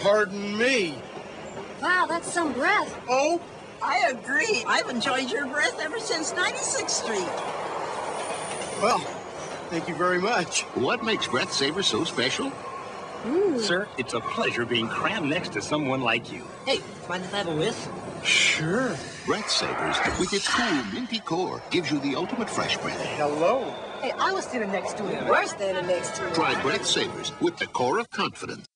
Pardon me. Wow, that's some breath. Oh, I agree. I've enjoyed your breath ever since 96th Street. well, thank you very much. What makes Breath Saver so special? Sir, it's a pleasure being crammed next to someone like you. Hey, mind if I have a whiff? Sure. Breath Savers, with its cool, minty core, gives you the ultimate fresh breath. Hello. Hey, I was standing next to him. We're standing next to him. Try Breath Savers with the core of confidence.